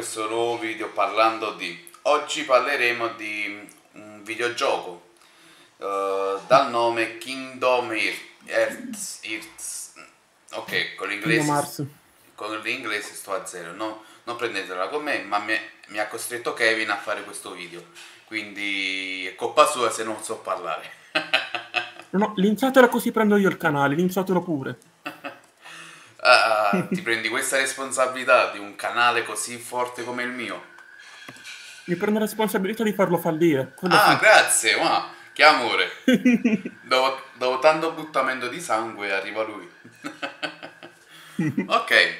questo nuovo video parlando di... Oggi parleremo di un videogioco uh, dal nome Kingdom Hearts. Hearts. Ok, con l'inglese, con l'inglese sto a zero, no, non prendetela con me, ma mi, mi, ha costretto Kevin a fare questo video, quindi è colpa sua se non so parlare. no, linciatela così prendo io il canale, linciatelo pure. Uh, ti prendi questa responsabilità di un canale così forte come il mio? Mi prendo la responsabilità di farlo fallire. ah, sì. grazie, ma che amore. dopo, dopo, tanto buttamento di sangue arriva lui. ok,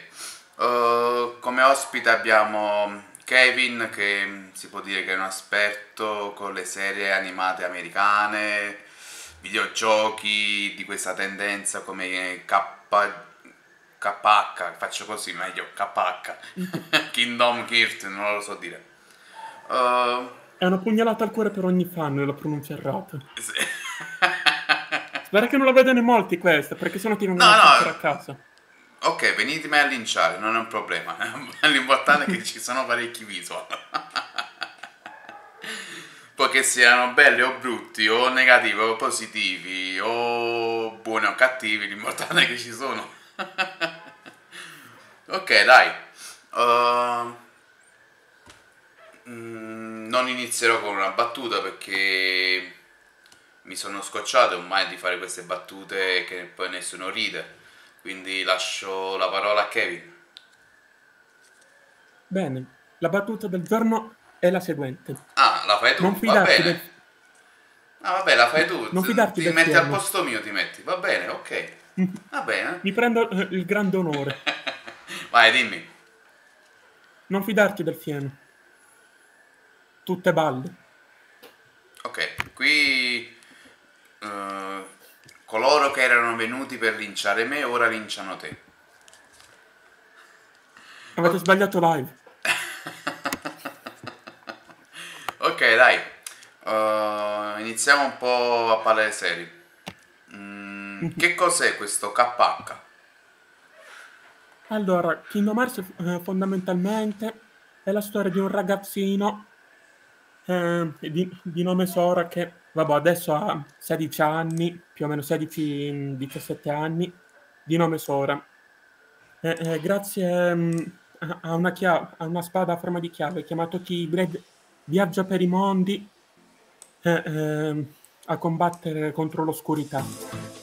uh, come ospite abbiamo Kevin che si può dire che è un esperto con le serie animate americane, videogiochi di questa tendenza come K KH, faccio così meglio, KH, Kingdom Kirt, non lo so dire. Uh, è una pugnalata al cuore per ogni fan la pronuncia errata. Sì. Spero che non la vedano molti questa, perché sennò ti vengono no, no. a casa. Ok, venitemi a linciare, non è un problema. L'importante è che ci sono parecchi visual. Poi che siano belli o brutti, o negativi o positivi, o buoni o cattivi, l'importante è che ci sono. Ok, dai. Uh, non inizierò con una battuta perché mi sono scocciato ormai di fare queste battute che poi nessuno ride. Quindi lascio la parola a Kevin. Bene, la battuta del giorno è la seguente. Ah, la fai tu? Non fidarti del... Ah, vabbè, la fai tu. Non fidarti ti metti al posto mio, ti metti. Va bene, ok. Va bene. Mi prendo eh, il grande onore. Vai, dimmi. Non fidarti del fieno. Tutte balle. Ok, qui uh, coloro che erano venuti per linciare me ora linciano te. Avete sbagliato live. ok, dai. Uh, iniziamo un po' a parlare seri. Che cos'è questo KH? Allora, Kingdom Hearts eh, fondamentalmente è la storia di un ragazzino eh, di, di, nome Sora che, vabbè, adesso ha 16 anni, più o meno 16-17 anni, di nome Sora. Eh, eh grazie mm, a, una chiave, a, una spada a forma di chiave chiamato Keyblade, viaggia per i mondi eh, ehm, a combattere contro l'oscurità.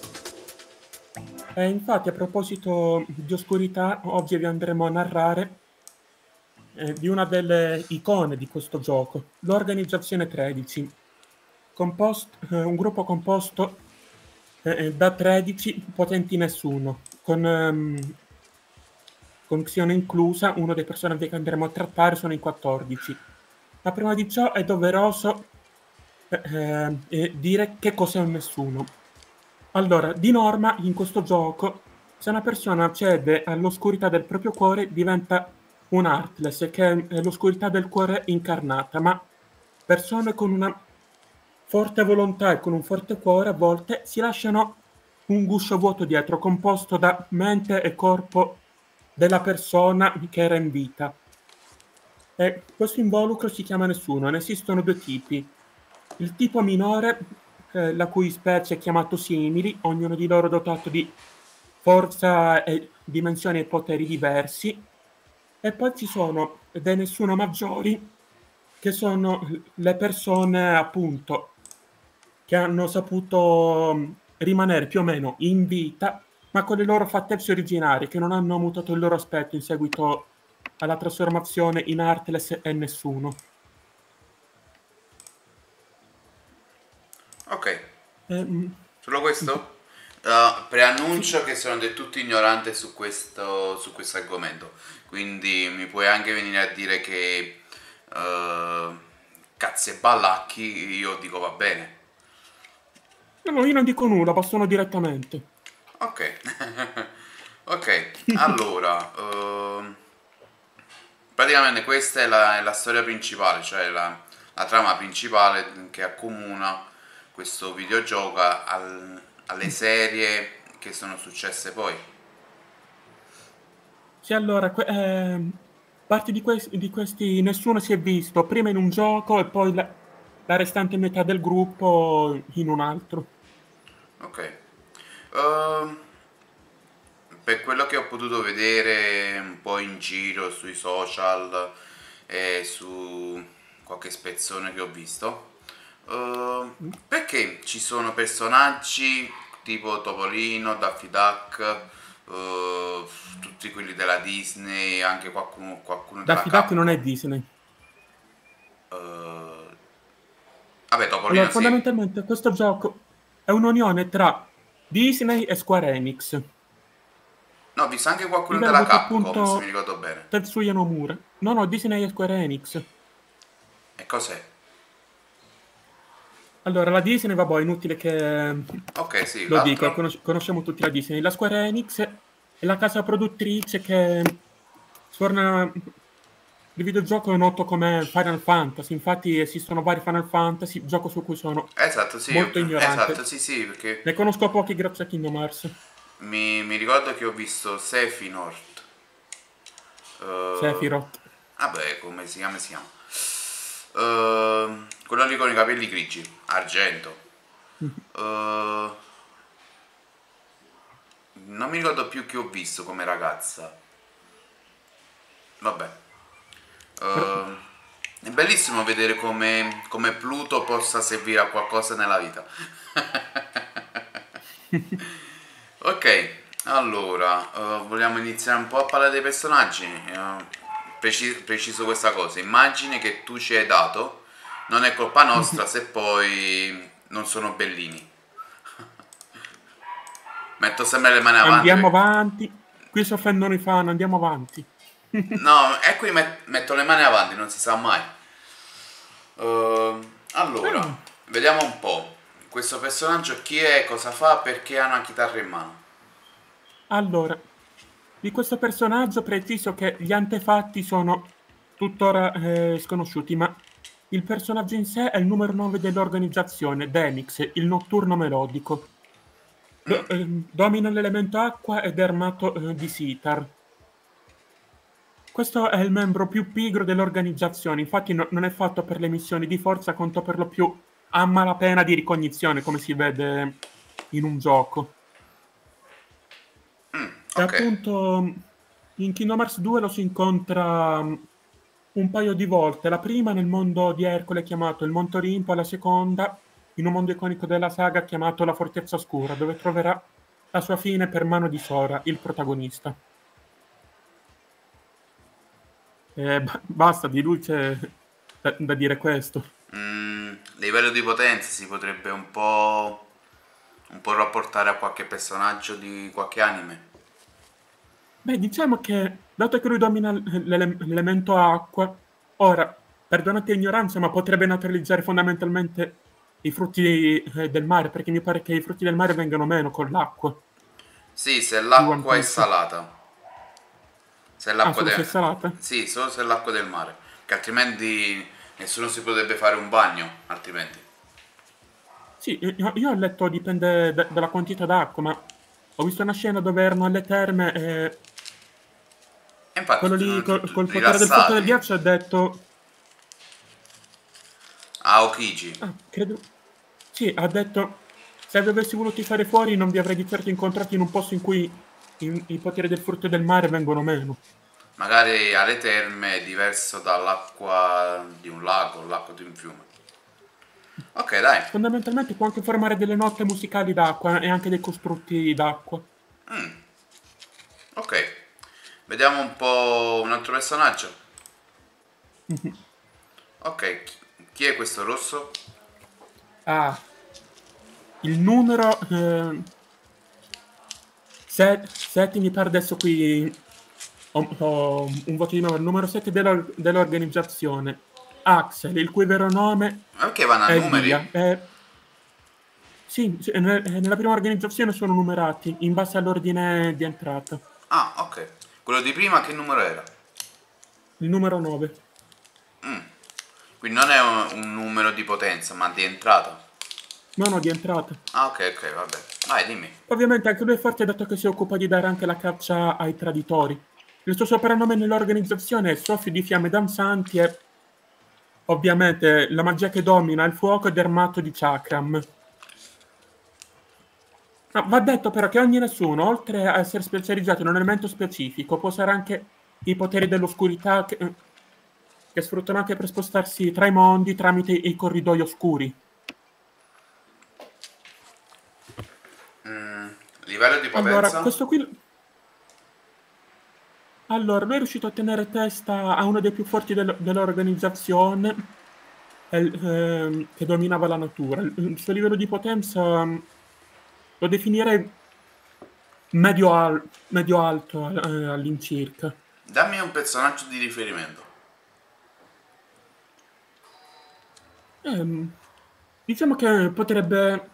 Eh, infatti, a proposito di oscurità, oggi vi andremo a narrare eh, di una delle icone di questo gioco, l'Organizzazione 13, compost, eh, un gruppo composto eh, eh, da 13 potenti nessuno, con, um, con Xione inclusa, uno dei personaggi che andremo a trattare sono in 14. Ma prima di ciò è doveroso eh, dire che cos'è un nessuno. Allora, di norma in questo gioco, se una persona accede all'oscurità del proprio cuore, diventa un Heartless, che è l'oscurità del cuore incarnata, ma persone con una forte volontà e con un forte cuore a volte si lasciano un guscio vuoto dietro, composto da mente e corpo della persona che era in vita. E questo involucro si chiama nessuno, ne esistono due tipi. Il tipo minore eh, la cui specie è chiamato simili, ognuno di loro dotato di forza, e dimensioni e poteri diversi. E poi ci sono dei nessuno maggiori, che sono le persone appunto che hanno saputo mm, rimanere più o meno in vita, ma con le loro fattezze originarie, che non hanno mutato il loro aspetto in seguito alla trasformazione in Artless e nessuno. Ok. Um, Solo questo? Uh, preannuncio che sono del tutto ignorante su questo, su questo argomento, quindi mi puoi anche venire a dire che uh, cazzi e ballacchi, io dico va bene. No, io non dico nulla, passano direttamente. Ok, ok, allora, uh, praticamente questa è la, è la, storia principale, cioè la, la trama principale che accomuna questo videogioco al, alle serie che sono successe poi. Sì, allora, que- eh, Parti di, questi, di questi nessuno si è visto, prima in un gioco e poi la, la restante metà del gruppo in un altro. Ok. Uh, per quello che ho potuto vedere un po' in giro sui social e su qualche spezzone che ho visto, uh, perché ci sono personaggi tipo Topolino, Daffy Duck, uh, tutti quelli della Disney, anche qualcuno, qualcuno della Daffy Duck non è Disney. Uh, vabbè, Topolino allora, fondamentalmente questo gioco è un'unione tra Disney e Square Enix. No, ho visto anche qualcuno della Capcom, se mi ricordo bene. Tetsuya Nomura. No, no, Disney e Square Enix. E cos'è? Allora, la Disney, vabbè, è inutile che... Ok, sì. Lo dico, conos- conosciamo tutti la Disney. La Square Enix è la casa produttrice che sforna il videogioco è noto come Final Fantasy, infatti esistono vari Final Fantasy, gioco su cui sono esatto, sì, molto ignorante. Esatto, sì, sì, perché... Ne conosco pochi grazie a Kingdom Hearts. Mi, mi ricordo che ho visto Sephiroth. Uh, Sephiroth. Vabbè, come si chiama? Si chiama. Uh, quello lì con i capelli grigi, argento. Uh, non mi ricordo più che ho visto come ragazza. Vabbè. Uh, è bellissimo vedere come, come, Pluto possa servire a qualcosa nella vita. ok, allora, uh, vogliamo iniziare un po' a parlare dei personaggi. Uh, preciso, preciso questa cosa, immagine che tu ci hai dato, non è colpa nostra se poi non sono bellini. Metto sempre le mani avanti. Andiamo avanti, qui si offendono i fan, andiamo avanti. no, e qui met- metto le mani avanti, non si sa mai. Uh, allora, mm. vediamo un po'. Questo personaggio chi è, cosa fa, perché ha una chitarra in mano. Allora, di questo personaggio preciso che gli antefatti sono tuttora eh, sconosciuti, ma il personaggio in sé è il numero 9 dell'organizzazione, Denix, il notturno melodico. Do- eh, domina l'elemento acqua ed è armato eh, di sitar. Questo è il membro più pigro dell'organizzazione, infatti no, non è fatto per le missioni di forza, quanto per lo più a malapena di ricognizione, come si vede in un gioco. Mm, okay. E appunto in Kingdom Hearts 2 lo si incontra mm, un paio di volte, la prima nel mondo di Ercole chiamato il Monte Olimpo, la seconda in un mondo iconico della saga chiamato la Fortezza Oscura, dove troverà la sua fine per mano di Sora, il protagonista. Eh, basta, di lui c'è da, da dire questo. Mm, livello di potenza si potrebbe un po', un po' rapportare a qualche personaggio di qualche anime. Beh, diciamo che, dato che lui domina l'ele- l'elemento acqua, ora, perdonate l'ignoranza, ma potrebbe naturalizzare fondamentalmente i frutti eh, del mare, perché mi pare che i frutti del mare vengano meno con l'acqua. Sì, se l'acqua è salata. Se l'acqua ah, del... salata? Sì, solo se l'acqua del mare, che altrimenti nessuno si potrebbe fare un bagno, altrimenti. Sì, io, io ho letto dipende da, dalla quantità d'acqua, ma ho visto una scena dove erano alle terme e... infatti, quello lì col, col potere del fuoco del ghiaccio ha detto... Ah, Okiji. Ah, credo... Sì, ha detto... Se avessi voluto fare fuori non vi avrei di certo incontrati in un posto in cui i, i poteri del frutto del mare vengono meno. Magari alle terme è diverso dall'acqua di un lago, l'acqua di un fiume. Ok, dai. Fondamentalmente può anche formare delle note musicali d'acqua e anche dei costrutti d'acqua. Mm. Ok. Vediamo un po' un altro personaggio. Ok, chi è questo rosso? Ah, il numero eh, Se- Seti mi pare adesso qui ho, ho un voto di nuovo, il numero 7 dell'or- dell'organizzazione, Axel, il cui vero nome Anche vanno a numeri? Via. È- sì, sì, ne- nella prima organizzazione sono numerati in base all'ordine di entrata. Ah, ok. Quello di prima che numero era? Il numero 9. Mm. Quindi non è un, un numero di potenza, ma di entrata. No, no, di entrata. Ah, ok, ok, vabbè. Vai, dimmi. Ovviamente anche lui è forte dato che si occupa di dare anche la caccia ai traditori. il suo soprannome nell'organizzazione è Soffio di Fiamme Danzanti e ovviamente la magia che domina il fuoco è Dermato di Chakram. No, va detto però che ogni nessuno, oltre a essere specializzato in un elemento specifico, può usare anche i poteri dell'oscurità che, che sfruttano anche per spostarsi tra i mondi tramite i corridoi oscuri. Mm, livello di potenza? Allora, questo qui... Allora, lui è riuscito a tenere testa a uno dei più forti del- dell'organizzazione el- ehm, che dominava la natura. Il, suo livello di potenza lo definirei medio, al- medio alto eh, all'incirca. Dammi un personaggio di riferimento. Ehm, diciamo che potrebbe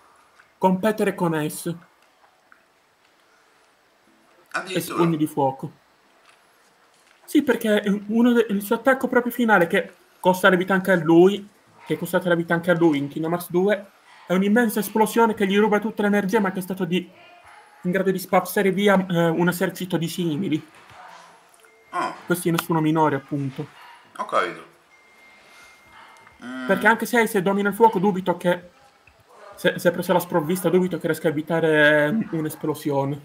competere con S e Addirittura. Pugni di Fuoco. Sì, perché uno de- il suo attacco proprio finale, che costa la vita anche a lui, che è costata la vita anche a lui in Kingdom Hearts 2, è un'immensa esplosione che gli ruba tutta l'energia, ma che è stato di- in grado di spazzare via eh, un esercito di simili. Oh, Questi nessuno minore, appunto. ho capito. Perché anche se se domina il fuoco, dubito che. Se, se è preso la sprovvista, dubito che riesca a evitare mm, un'esplosione.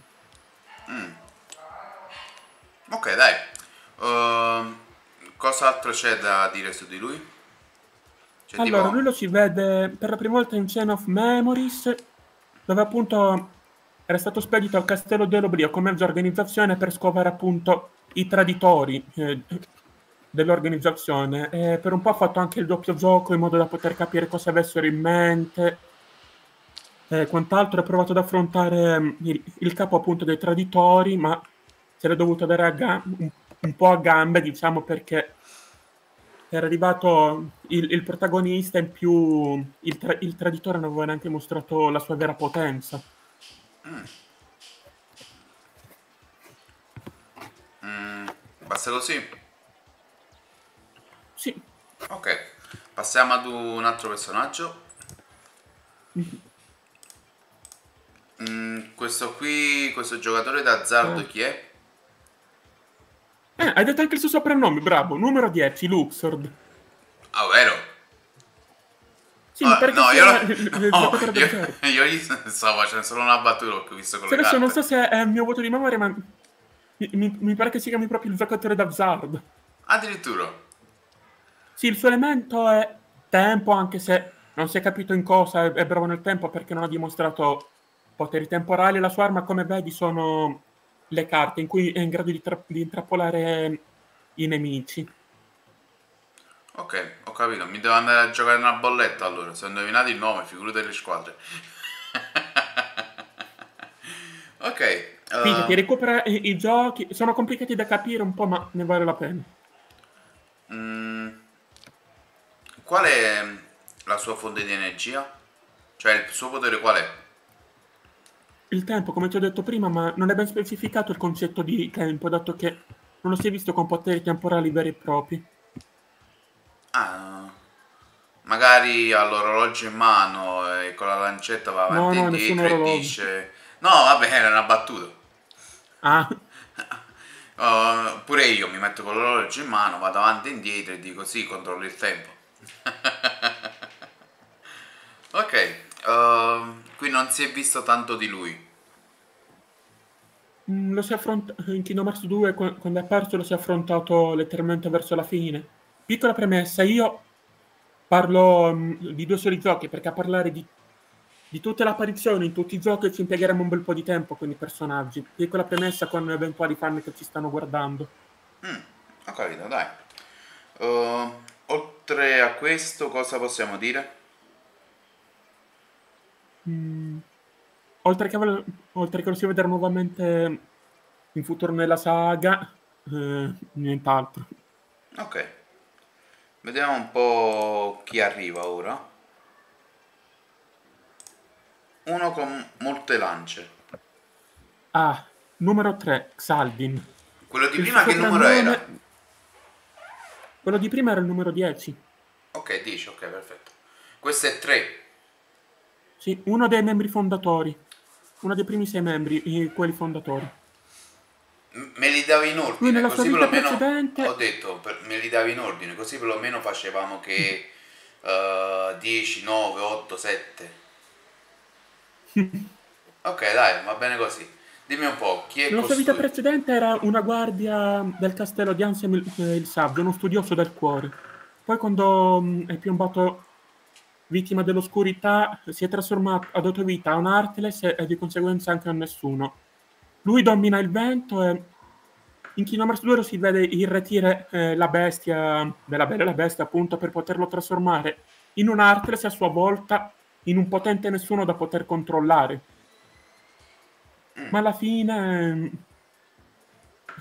Ok, dai. Ehm, cos'altro c'è da dire su di lui? Cioè, Allora, tipo... lui lo si vede per la prima volta in Chain of Memories, dove appunto era stato spedito al castello dell'Oblio come organizzazione per scovare appunto i traditori eh, dell'organizzazione. E per un po' ha fatto anche il doppio gioco in modo da poter capire cosa avessero in mente. E quant'altro ha provato ad affrontare mm, il, il capo appunto dei traditori, ma se l'è dovuto dare a ga- un, un po' a gambe, diciamo, perché era arrivato il, il protagonista in più il, tra- il traditore non aveva neanche mostrato la sua vera potenza. Mm, basta così? Sì, Ok. Passiamo ad un altro personaggio. Mm, questo qui, questo giocatore d'azzardo Eh. chi è? Eh, hai detto anche il suo soprannome, bravo, numero 10, Luxord. Ah, vero? Sì, Ah, perché no, io, il no, del io, gli stavo facendo solo una battuta che ho visto con le adesso non so se è il mio voto di memoria, ma mi, mi- mi pare che si chiami proprio il giocatore d'azzardo. Addirittura. Sì, il suo elemento è tempo, anche se non si è capito in cosa è, è bravo nel tempo perché non ha dimostrato poteri temporali. La sua arma, come vedi, sono le carte in cui è in grado di, tra- di intrappolare i nemici. Ok, ho capito. Mi devo andare a giocare una bolletta allora. Se ho indovinato il nome, figurate le squadre. ok. Quindi eh, ti recupera i, i giochi, sono complicati da capire un po', ma ne vale la pena. mm, qual è la sua fonte di energia? Cioè il suo potere qual è? Il tempo, come ti ho detto prima, ma non è ben specificato il concetto di tempo, dato che non lo si è visto con poteri temporali veri e propri. Ah, magari ha l'orologio in mano e con la lancetta va No, avanti e no, nessun indietro e dice... No, vabbè, era una battuta. Ah, Uh, pure io mi metto con l'orologio in mano, vado avanti e indietro e dico sì, controllo il tempo. ok, uh, qui non si è visto tanto di lui. mm, lo si affronta in Kingdom Hearts 2, qu- quando è apparso, lo si è affrontato letteralmente verso la fine. Piccola premessa, io parlo mm, di due soli giochi, perché a parlare di, di tutte le apparizioni in tutti i giochi ci impiegheremo un bel po' di tempo con i personaggi. Piccola premessa con eventuali fan che ci stanno guardando. Mm, ho capito, dai. Uh, oltre a questo, cosa possiamo dire? Mm, oltre, che, oltre che lo si vedrà nuovamente in futuro nella saga, eh, nient'altro. Ok, vediamo un po' chi arriva ora. Uno con molte lance. Ah, numero 3, Xaldin. Quello di Il prima che numero soprannome- era? Quello di prima era il numero 10. Ok, 10, ok, perfetto. Questo è 3. Sì, uno dei membri fondatori. Uno dei primi sei membri, quelli fondatori. Me li davi in ordine, così perlomeno precedente... ho detto, per, me li davi in ordine, così perlomeno facevamo che uh, 10, 9, 8, 7. ok, dai, va bene così. Dimmi un po', chi è La sua vita precedente era una guardia del castello di Ansem il, eh, il Sabbio, uno studioso del cuore. Poi quando mh, è piombato vittima dell'oscurità si è trasformato, ha dato vita a un Arteles e, e di conseguenza anche a nessuno. Lui domina il vento e in Kingdom Hearts 2 si vede irretire eh, la bestia, della bella la bestia appunto, per poterlo trasformare in un Arteles a sua volta in un potente nessuno da poter controllare. Ma alla fine,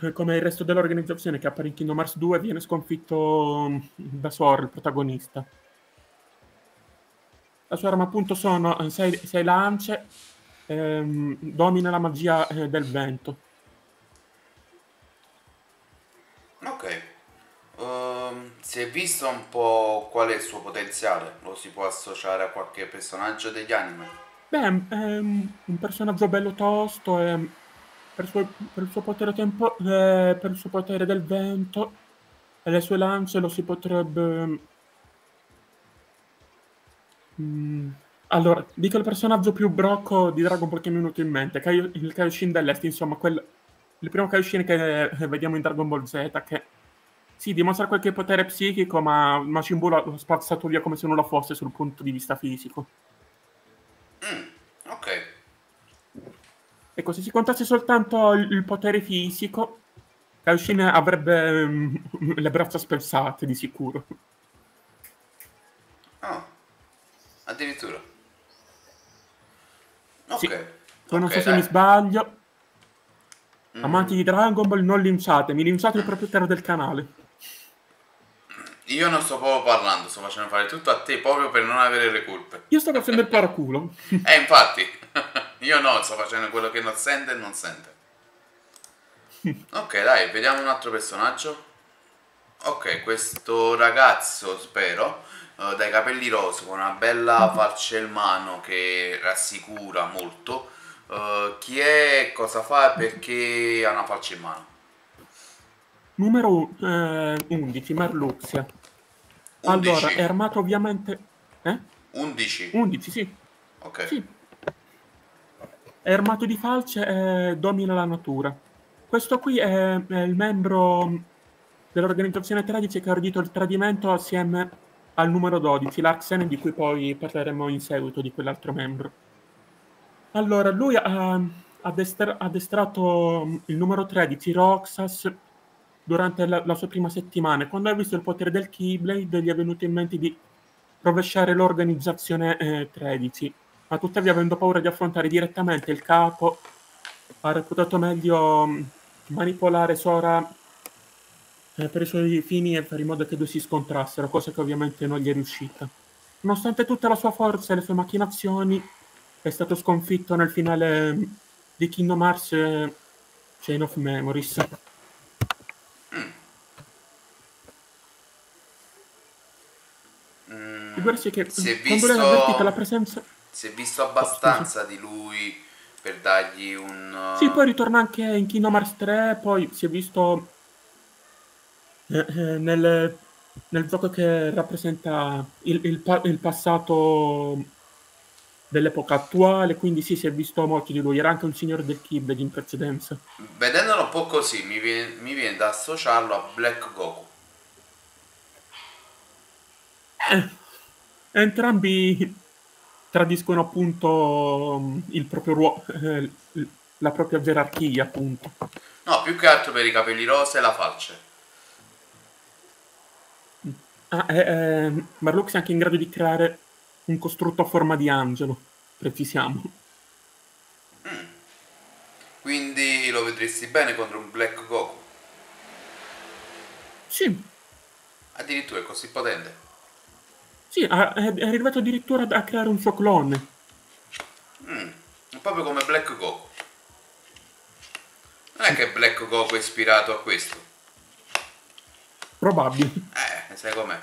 eh, come il resto dell'organizzazione che appare in Kingdom Hearts 2, viene sconfitto mm, da Sor, il protagonista. La sua arma appunto sono eh, sei, sei lance, ehm, domina la magia eh, del vento. Ok. Um, si è visto un po' qual è il suo potenziale? Lo si può associare a qualche personaggio degli anime? Beh, è un personaggio bello tosto e per il suo, per il suo potere tempo, eh, per il suo potere del vento e le sue lance lo si potrebbe... Mm, allora, dico il personaggio più brocco di Dragon Ball che mi è venuto in mente, Kai- il Kaioshin dell'Est, insomma, quel, il primo Kaioshin che vediamo in Dragon Ball Z, che sì, dimostra qualche potere psichico, ma Majin Buu l'ha spazzato via come se non lo fosse sul punto di vista fisico. Mm, ok. Ecco, se si contasse soltanto il, il potere fisico, Kaioshin avrebbe um, le braccia spezzate di sicuro. Addirittura. Ok. Sì. Poi non okay, so se mi sbaglio. Mm. Amanti di Dragon Ball, non linciatemi, linciate il proprietario del canale. Io non sto proprio parlando, sto facendo fare tutto a te proprio per non avere le colpe. Io sto facendo il paraculo. eh, infatti. Io no, sto facendo quello che non sente e non sente. Ok, dai, vediamo un altro personaggio. Ok, questo ragazzo, spero, uh, dai capelli rosa, con una bella falce in mano che rassicura molto. Uh, chi è, cosa fa e perché ha una falce in mano? Numero eh, 11, Marluxia. Allora, è armato ovviamente... Eh? 11? 11, sì. Ok. Sì. È armato di falce e domina la natura. Questo qui è, è il membro dell'organizzazione 13 che ha ordito il tradimento assieme al numero 12, l'Arxene, di cui poi parleremo in seguito di quell'altro membro. Allora, lui ha addestrato il numero 13, Roxas, durante la, la, sua prima settimana. Quando ha visto il potere del Keyblade gli è venuto in mente di rovesciare l'organizzazione eh, 13, ma tuttavia avendo paura di affrontare direttamente il capo ha reputato meglio mm, manipolare Sora eh, per i suoi fini e fare in modo che due si scontrassero, cosa che ovviamente non gli è riuscita. Nonostante tutta la sua forza e le sue macchinazioni, è stato sconfitto nel finale mm, di Kingdom Hearts eh, Chain of Memories. Figurarsi che si è quando visto, avvertito la presenza... Si è visto abbastanza di lui per dargli un... Sì, poi ritorna anche in Kingdom Hearts 3, poi si è visto eh, eh, nel, nel, gioco che rappresenta il, il, il passato dell'epoca attuale, quindi sì, si è visto molto di lui, era anche un signore del Keyblade in precedenza. Vedendolo un po' così, mi viene, mi viene da associarlo a Black Goku. Eh, entrambi tradiscono appunto mm, il proprio ruolo, eh, la propria gerarchia appunto. No, più che altro per i capelli rosa e la falce. Ah, eh, eh, Marlux è anche in grado di creare un costrutto a forma di angelo, precisiamo. Mm. Quindi lo vedresti bene contro un Black Goku? Sì. Addirittura è così potente. Sì, è arrivato addirittura a creare un suo clone. Mm, proprio come Black Goku. Non è che Black Goku è ispirato a questo? Probabile. Sai com'è.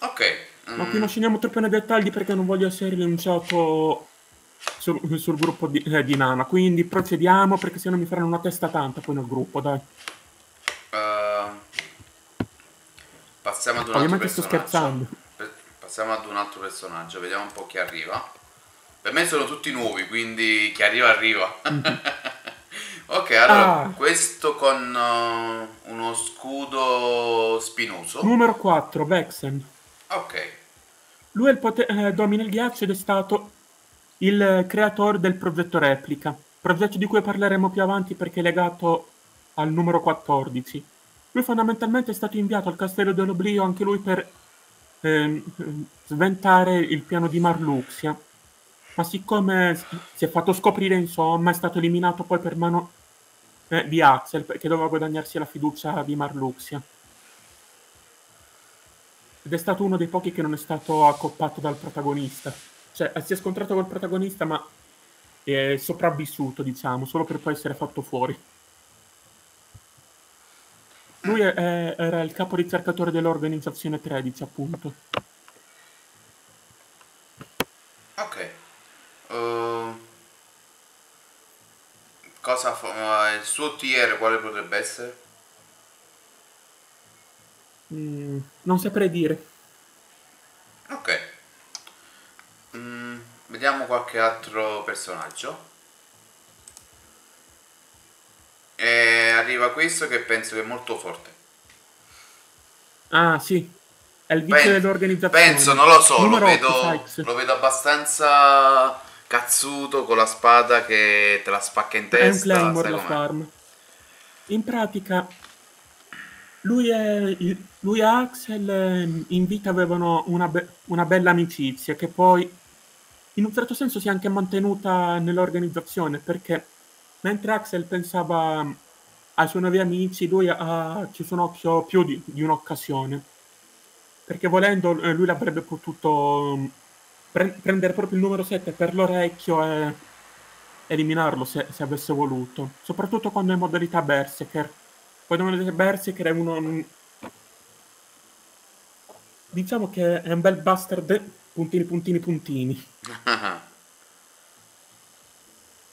Ok. Mm. Ma qui non scendiamo troppo nei dettagli perché non voglio essere rinunciato sul, sul gruppo di, eh, di, Nana, quindi procediamo perché se no mi faranno una testa tanta poi nel gruppo, dai. Uh, passiamo ad un Ovviamente altro sto scherzando. Passiamo ad un altro personaggio, vediamo un po' chi arriva. Per me sono tutti nuovi, quindi chi arriva arriva. ok, allora, ah. questo con uh, uno scudo spinoso. Numero 4, Vexen. Ok. Lui eh, domina il ghiaccio ed è stato il creatore del progetto Replica, progetto di cui parleremo più avanti perché è legato al numero 14. Lui fondamentalmente è stato inviato al Castello dell'Oblio anche lui per eh, sventare il piano di Marluxia, ma siccome si è fatto scoprire, insomma, è stato eliminato poi per mano eh, di Axel perché doveva guadagnarsi la fiducia di Marluxia. Ed è stato uno dei pochi che non è stato accoppato dal protagonista. Cioè, si è scontrato col protagonista, ma è sopravvissuto, diciamo, solo per poi essere fatto fuori. Lui è, è, era il capo ricercatore dell'organizzazione 13, appunto. Ok. Uh, cosa fa? Il suo tier quale potrebbe essere? Mm, non saprei dire. Ok. Mm, vediamo qualche altro personaggio. E arriva questo che penso che è molto forte. Ah, sì. È il vice dell'organizzazione. Penso, non lo so, lo vedo, lo vedo, abbastanza cazzuto con la spada che te la spacca in testa. È un Claymore la farm. In pratica lui e, lui e Axel ehm, in vita avevano una, be- una, bella amicizia che poi in un certo senso si è anche mantenuta nell'organizzazione perché mentre Axel pensava mm, ai suoi nuovi amici, lui ha chiuso un occhio più di, di un'occasione perché volendo eh, lui l'avrebbe potuto mm, pre- prendere proprio il numero 7 per l'orecchio e eliminarlo se, se avesse voluto, soprattutto quando è in modalità Berserker poi vedete Berserker è uno... Diciamo che è un bel bastard puntini puntini puntini.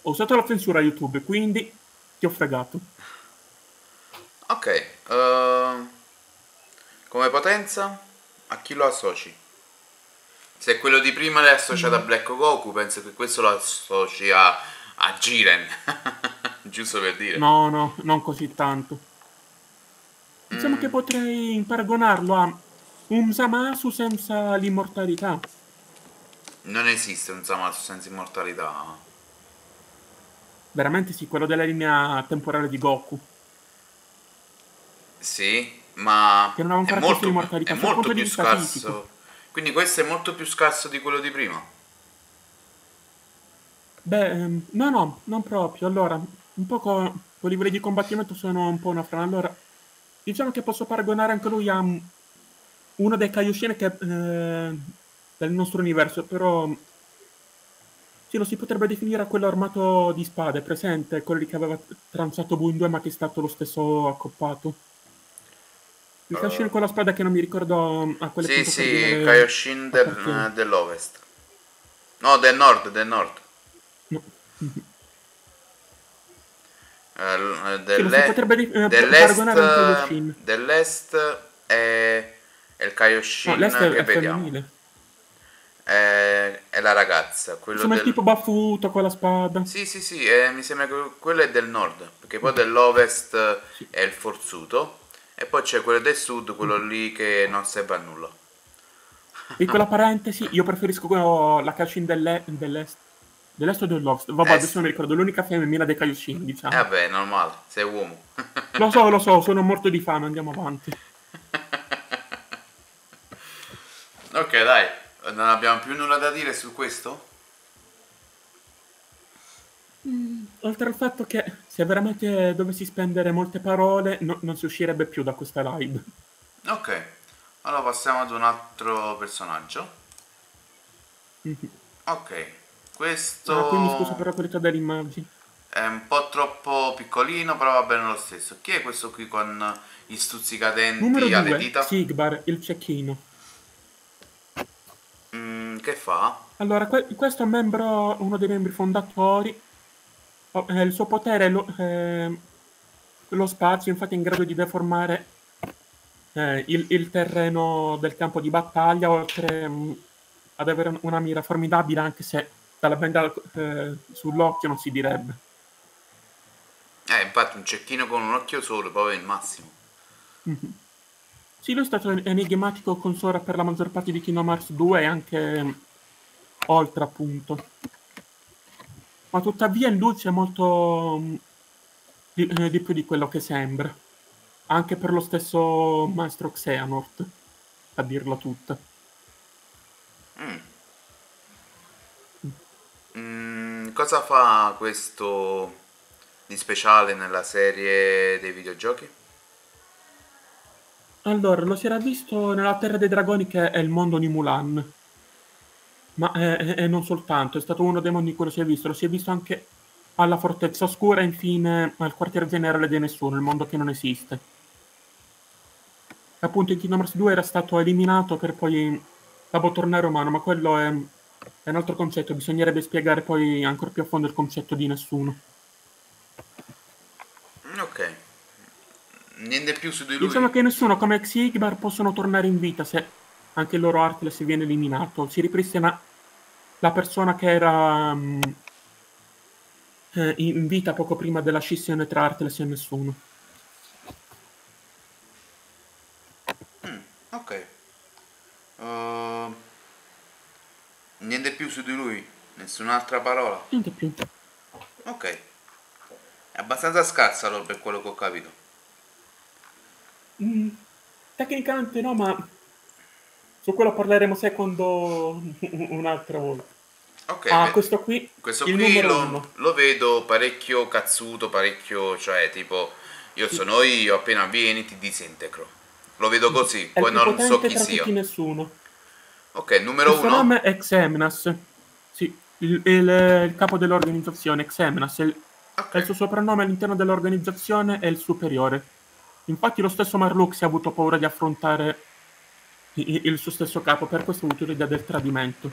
ho usato la censura YouTube, quindi ti ho fregato. Ok. Uh, come potenza, a chi lo associ? Se quello di prima l'hai associato mm. a Black Goku, penso che questo lo associ a, a Jiren. Giusto per dire. No, no, non così tanto. Diciamo mm. che potrei paragonarlo a un Zamasu senza l'immortalità. Non esiste un Zamasu senza immortalità. Veramente sì, quello della linea temporale di Goku. Sì, ma che non ha ancora è molto, è molto più scarso. Fisico. Quindi questo è molto più scarso di quello di prima. Beh, ehm, no, no, non proprio. Allora, un po' con i livelli di combattimento sono un po' una frana. Allora, Diciamo che posso paragonare anche lui a uno dei Kaioshin che, eh, del nostro universo, però sì, lo si potrebbe definire a quello armato di spade, presente, quello che aveva transato Bu in ma che è stato lo stesso accoppato. Il Kaioshin uh, con la spada che non mi ricordo a quelle Sì, sì, il Kaioshin del, dell'ovest. No, del nord, del nord. No. Uh, delle, potrebbe, uh, dell'est, dell'est è, è il Kaioshin no, che è vediamo. È, è, la ragazza. Quello Insomma, del... il tipo baffuto con la spada. Sì, sì, sì, eh, mi sembra che quello è del nord, perché poi dell'ovest sì. è il forzuto e poi c'è quello del sud, quello lì che non serve a nulla. Piccola parentesi, io preferisco la Kaioshin dell'est Dell'est o dell'Ovest? Vabbè, Est. adesso non mi ricordo. L'unica femmina dei Kaioshin, diciamo. Eh vabbè, normale, sei uomo. lo so, lo so, sono morto di fame, andiamo avanti. ok, dai. Non abbiamo più nulla da dire su questo? Mm, oltre al fatto che se veramente dovessi spendere molte parole, no, non si uscirebbe più da questa live. Ok, allora passiamo ad un altro personaggio. Mm-hmm. Ok. Questo... Ah, quindi scusa per la qualità dell'immagine. È un po' troppo piccolino, però va bene lo stesso. Chi è questo qui con gli stuzzicadenti Numero alle due, dita? Sigbar, il cecchino. Mm, che fa? Allora, que- questo è un membro, uno dei membri fondatori. Oh, eh, il suo potere lo, eh, lo spazio, infatti è in grado di deformare eh, il, il terreno del campo di battaglia, oltre mh, ad avere una mira formidabile, anche se dalla benda eh, sull'occhio non si direbbe. Eh, infatti un cecchino con un occhio solo, poi è il massimo. Mm-hmm. Sì, lui è stato enigmatico con Sora per la maggior parte di Kingdom Hearts 2 e anche mh, oltre appunto. Ma tuttavia in luce è molto mh, di, eh, di più di quello che sembra anche per lo stesso maestro Xehanort, a dirla tutta. Mm. Mm, cosa fa questo di speciale nella serie dei videogiochi? Allora, lo si era visto nella Terra dei Dragoni che è il mondo di Mulan. Ma eh, e non soltanto, è stato uno dei mondi in cui lo si è visto, lo si è visto anche alla Fortezza Oscura e infine al quartier generale di Nessuno, il mondo che non esiste appunto in Kingdom Hearts 2 era stato eliminato per poi dopo tornare umano, ma quello è, è, un altro concetto, bisognerebbe spiegare poi ancora più a fondo il concetto di nessuno. Ok. Niente più su di lui. Diciamo che nessuno come Xigbar possono tornare in vita se anche il loro Artless viene eliminato. Si ripristina la persona che era um, in vita poco prima della scissione tra Artless e nessuno. Ok. Uh, niente più su di lui? Nessun'altra parola? Niente più. Ok. È abbastanza scarsa allora per quello che ho capito. Mm, tecnicamente no, ma su quello parleremo secondo un'altra volta. Ok. Ah, questo qui, questo qui lo, lo, vedo parecchio cazzuto, parecchio, cioè tipo, io sono io, appena vieni ti disintegro. Lo vedo così, è poi non so chi sia. nessuno. Ok, numero il uno. Il suo nome è Xemnas. Sì, il, il, il capo dell'organizzazione, Xemnas. Il, okay. il suo soprannome all'interno dell'organizzazione è il superiore. Infatti lo stesso Marlux ha avuto paura di affrontare il, suo stesso capo, per questo ha avuto l'idea del tradimento.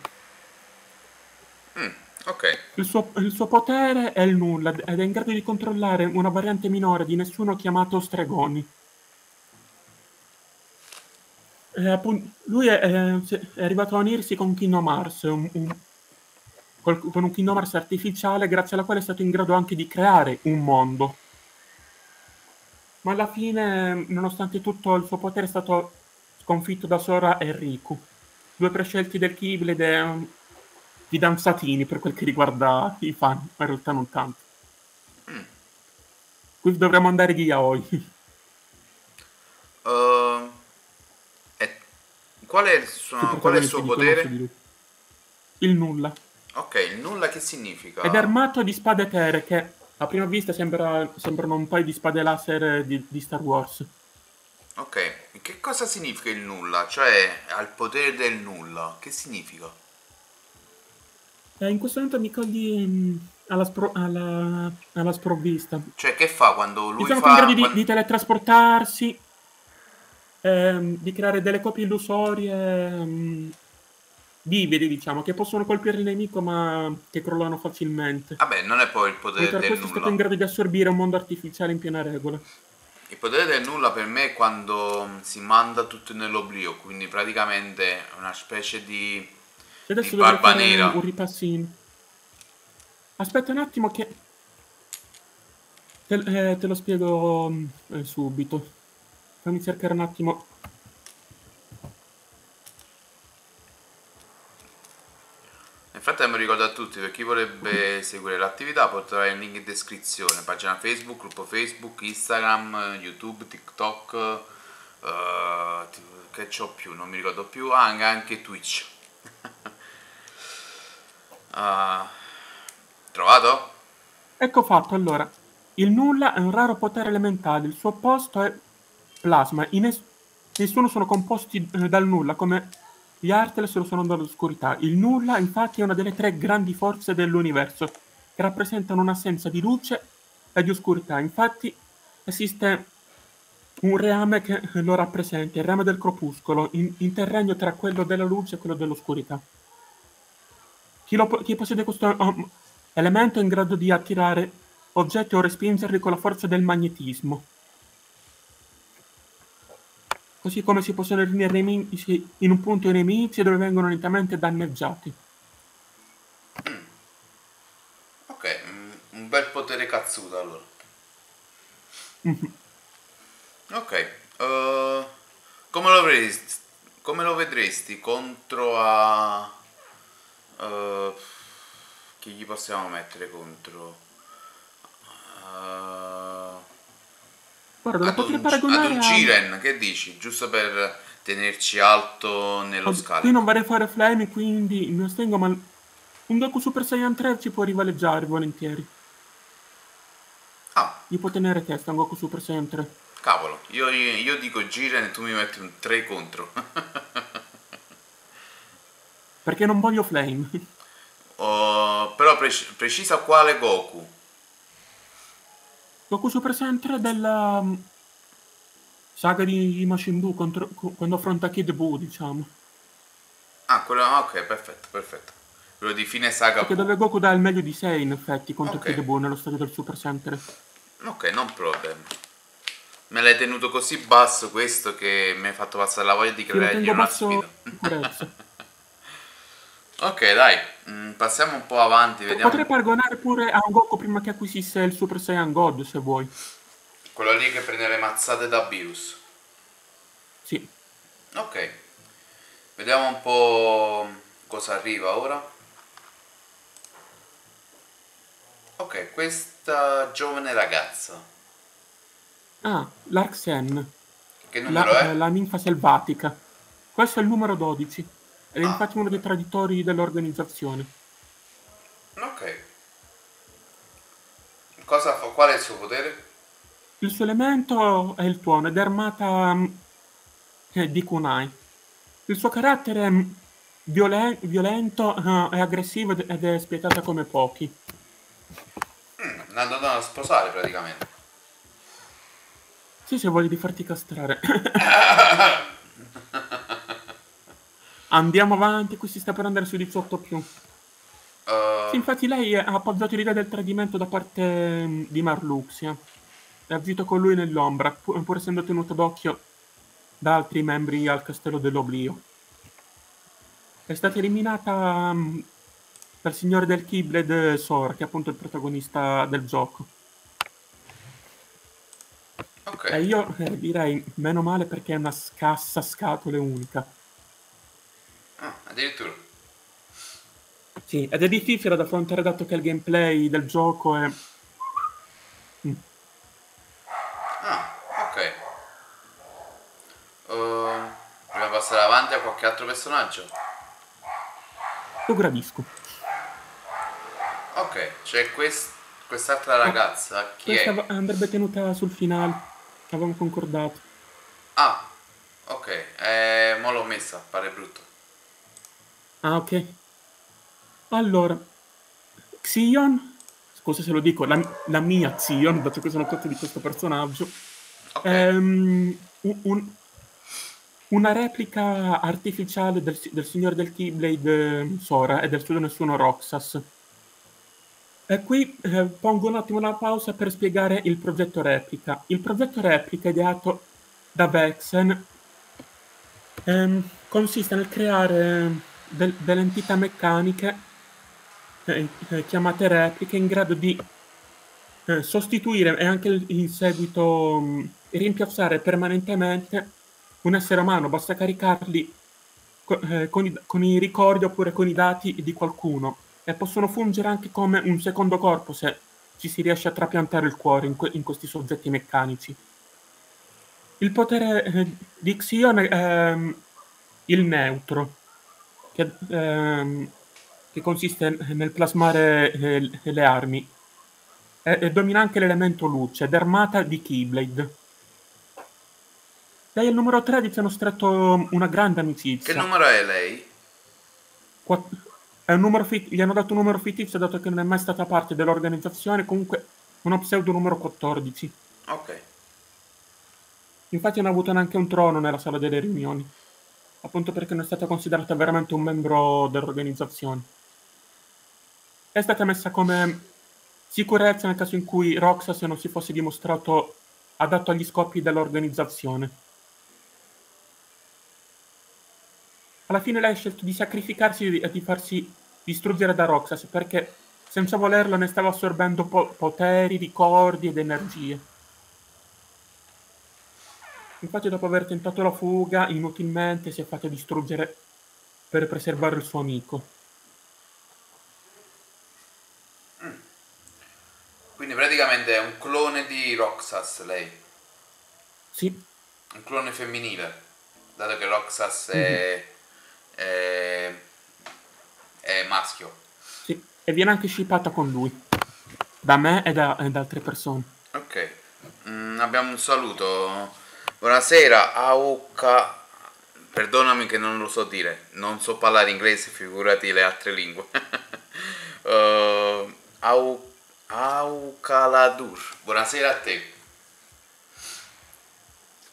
Mm, ok. Il suo, il suo potere è il nulla ed è in grado di controllare una variante minore di nessuno chiamato Stregoni. Appunto, lui è, è, arrivato a unirsi con Kingdom Hearts, un, un, con un Kingdom Hearts artificiale grazie alla quale è stato in grado anche di creare un mondo. Ma alla fine, nonostante tutto, il suo potere è stato sconfitto da Sora e Riku, due prescelti del Keyblade e um, fidanzatini per quel che riguarda i fan, ma in realtà non tanto. Mm. Qui dovremmo andare di yaoi. Uh, Qual è il suo, qual è il suo potere? Il nulla. Ok, il nulla che significa? Ed è armato di spade etere che a prima vista sembra, sembrano un paio di spade laser di, di, Star Wars. Ok, che cosa significa il nulla? Cioè, ha il potere del nulla. Che significa? Eh, in questo momento mi cogli mm, alla, spro- alla, alla, sprovvista. Cioè, che fa quando lui diciamo fa... in grado di, di teletrasportarsi ehm, di creare delle copie illusorie ehm, vivide, diciamo, che possono colpire il nemico ma che crollano facilmente. Vabbè, non è poi il potere Mentre del questo nulla. è stato in grado di assorbire un mondo artificiale in piena regola. Il potere del nulla per me è quando si manda tutto nell'oblio, quindi praticamente una specie di, e adesso di barba nera. Un, un ripassino. Aspetta un attimo che... Te, eh, te lo spiego eh, subito. Fammi cercare un attimo. Nel frattempo ricordo a tutti, per chi vorrebbe seguire l'attività può il link in descrizione, pagina Facebook, gruppo Facebook, Instagram, YouTube, TikTok, uh, che c'ho più, non mi ricordo più, ah, anche Twitch. uh, trovato? Ecco fatto, allora. Il nulla è un raro potere elementale, il suo opposto è plasma. I nes- nessuno sono composti eh, dal nulla, come gli Arteles lo sono dall'oscurità. Il nulla, infatti, è una delle tre grandi forze dell'universo, che rappresentano un'assenza di luce e di oscurità. Infatti, esiste un reame che lo rappresenta, il reame del crepuscolo, in- interregno tra quello della luce e quello dell'oscurità. Chi, lo, chi possiede questo um, elemento è in grado di attirare oggetti o respingerli con la forza del magnetismo. Così come si possono riunire in un punto i nemici dove vengono lentamente danneggiati. Mm. Ok, un bel potere cazzuto allora. Mm-hmm. Ok, uh, come, lo vedresti, come lo vedresti contro a... Uh, chi gli possiamo mettere contro? Uh, Guarda, lo potrei paragonare ad un Jiren, a... che dici? Giusto per tenerci alto nello scalo. Qui non vorrei fare flame, quindi mi astengo, ma un Goku Super Saiyan 3 ci può rivaleggiare volentieri. Ah. Gli può tenere testa un Goku Super Saiyan 3. Cavolo, io, io dico Jiren e tu mi metti un 3 contro. Perché non voglio flame. Uh, però prec- precisa quale Goku. Goku Super Saiyan 3 della um, saga di Majin Buu contro, quando affronta Kid Buu, diciamo. Ah, quello, ok, perfetto, perfetto. Quello di fine saga Perché dove Goku dà il meglio di sé, in effetti, contro okay. Kid Buu nello stadio del Super Saiyan 3. Ok, non problem. Me l'hai tenuto così basso questo che mi hai fatto passare la voglia di creargli una sfida. Ok, dai, mm, passiamo un po' avanti. Vediamo. Potrei paragonare pure a un Goku prima che acquisisse il Super Saiyan God, se vuoi. Quello lì che prende le mazzate da Beerus. Sì. Ok. Vediamo un po' cosa arriva ora. Ok, questa giovane ragazza. Ah, l'Arxen. Che numero la, è? La ninfa selvatica. Questo è il numero 12. È ah. infatti uno dei traditori dell'organizzazione. Ok. Cosa fa? Qual è il suo potere? Il suo elemento è il tuono ed è armata eh, di kunai. Il suo carattere è violen- violento uh, e aggressivo ed è spietata come pochi. Mm, andando a sposare praticamente. Sì, se voglio di farti castrare. Andiamo avanti, qui si sta per andare su 18 più. Uh... Sì, infatti lei ha appoggiato l'idea del tradimento da parte mm, di Marluxia. E ha agito con lui nell'ombra, pur, pur essendo tenuto d'occhio da altri membri al castello dell'oblio. È stata eliminata um, dal signore del Keyblade Sora, che è appunto il protagonista del gioco. Ok. E io eh, direi meno male perché è una scassa scatole unica. Ah, addirittura. Sì, ed è difficile da affrontare dato che il gameplay del gioco è... Mm. Ah, ok. Uh, prima di passare avanti a qualche altro personaggio? Lo gradisco. Ok, c'è quest- quest'altra ragazza. Chi Questa è? andrebbe tenuta sul finale. Avevamo concordato. Ah, ok. Eh, mo l'ho messa, pare brutto. Ah, ok. Allora, Xion, scusa se lo dico, la, la mia Xion, dato che sono parte di questo personaggio, okay. è um, un, una replica artificiale del, del signore del Keyblade Sora e del suo nessuno Roxas. E qui eh, pongo un attimo una pausa per spiegare il progetto replica. Il progetto replica ideato da Vexen ehm, consiste nel creare del, delle entità meccaniche eh, eh, chiamate repliche in grado di eh, sostituire e anche in seguito mh, mm, rimpiazzare permanentemente un essere umano. Basta caricarli co- eh, con, i, con i ricordi oppure con i dati di qualcuno e possono fungere anche come un secondo corpo se ci si riesce a trapiantare il cuore in, que- in questi soggetti meccanici. Il potere eh, di Xion è ehm, il neutro, che, ehm, che, consiste nel plasmare eh, le armi. E, e, domina anche l'elemento luce ed è armata di Keyblade. Lei e il numero 13 hanno stretto una grande amicizia. Che numero è lei? Quatt- è un numero fit- gli hanno dato un numero fittizio dato che non è mai stata parte dell'organizzazione, comunque uno pseudo numero 14. Ok. Infatti non ha avuto neanche un trono nella sala delle riunioni, appunto perché non è stata considerata veramente un membro dell'organizzazione. è stata messa come sicurezza nel caso in cui Roxas non si fosse dimostrato adatto agli scopi dell'organizzazione. Alla fine lei ha scelto di sacrificarsi e di farsi distruggere da Roxas perché senza volerlo ne stava assorbendo po- poteri, ricordi ed energie. Infatti dopo aver tentato la fuga, inutilmente si è fatto distruggere per preservare il suo amico. Quindi praticamente è un clone di Roxas lei. Sì. Un clone femminile. Dato che Roxas è, mm-hmm. è, è maschio. Sì, e viene anche shippata con lui. Da me e da, e da altre persone. Ok. Mm, abbiamo un saluto. Buonasera, Auca. Perdonami che non lo so dire, non so parlare inglese, figurati le altre lingue. uh, Au, Aucaladur, buonasera a te.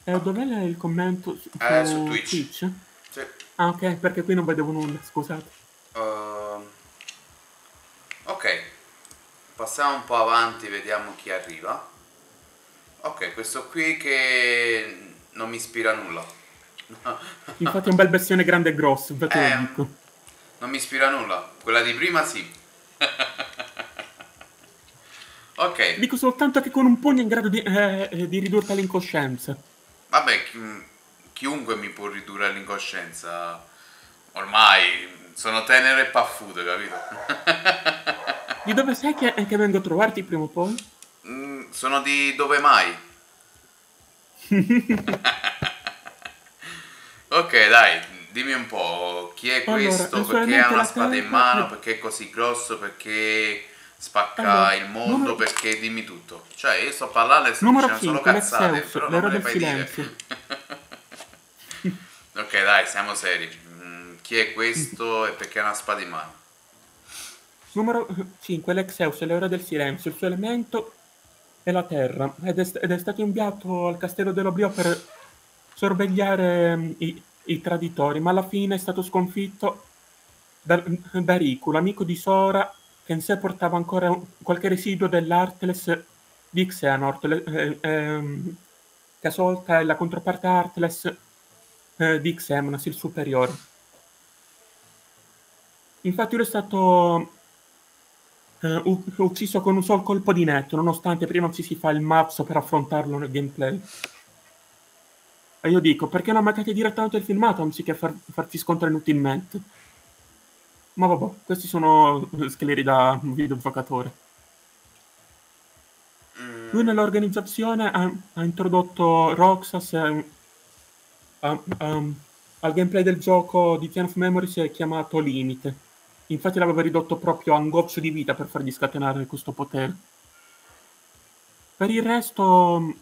Eh, dov'è il commento su, eh, su Twitch? Twitch? Sì. Ah, ok, perché qui non vedevo nulla, scusate. Uh, ok, passiamo un po' avanti, vediamo chi arriva. Ok, questo qui che non mi ispira a nulla. Infatti è un bel bestione grande e grosso, eh, lo dico. Non mi ispira a nulla. Quella di prima sì. ok. Dico soltanto che con un pugno è in grado di, eh, eh di ridurti all'incoscienza. Vabbè, chi, chiunque mi può ridurre all'incoscienza. Ormai sono tenero e paffuto, capito? di dove sei che, che vengo a trovarti prima o poi? Mm, sono di dove mai? Ok, dai, dimmi un po', chi è questo? Allora, perché ha una spada in mano? Perché è così grosso? Perché spacca allora, il mondo? Numero... Perché dimmi tutto. Cioè, io sto parlando e sto dicendo solo cazzate, però non me le fai dire. ok, dai, siamo seri. Mm, chi è questo e perché ha una spada in mano? Numero 5, l'Exeus, l'Euro del Silenzio. Il suo elemento è la terra ed è, ed è stato inviato al castello dell'Oblio per sorvegliare mm, i, i traditori, ma alla fine è stato sconfitto da, da Riku, l'amico di Sora, che in sé portava ancora qualche residuo dell'Artles di Xehanort, eh, eh, Casolta è la controparte Artles eh, di Xemnas, il superiore. Infatti lui è stato eh, ucciso con un solo colpo di netto, nonostante prima ci si fa il mazzo per affrontarlo nel gameplay. E io dico, perché non mettete direttamente il filmato anziché far, farci scontrare inutilmente? Ma vabbè, questi sono scheleri da videogiocatore. Mm. Lui nell'organizzazione ha, ha introdotto Roxas a, a, al gameplay del gioco di Piano of Memories chiamato Limite. Infatti l'aveva ridotto proprio a un goccio di vita per fargli scatenare questo potere. Per il resto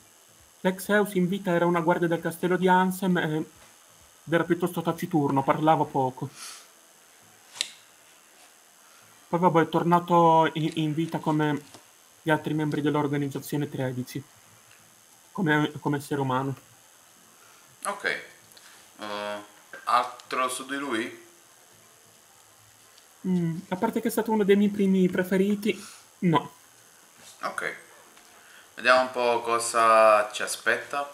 L'exeus in vita era una guardia del castello di Ansem ed era piuttosto taciturno, parlava poco. Poi vabbè, è tornato in, in vita come gli altri membri dell'organizzazione 13, come, come essere umano. Ok. Uh, altro su di lui? Mm, a parte che è stato uno dei miei primi preferiti, no. Ok. Vediamo un po' cosa ci aspetta.